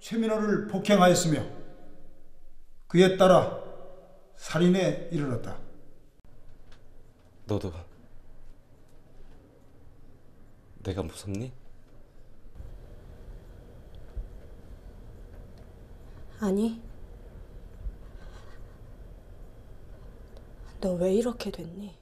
최민호를 폭행하였으며 그에 따라 살인에 이르렀다. 너도 내가 무섭니? 아니. 너 왜 이렇게 됐니?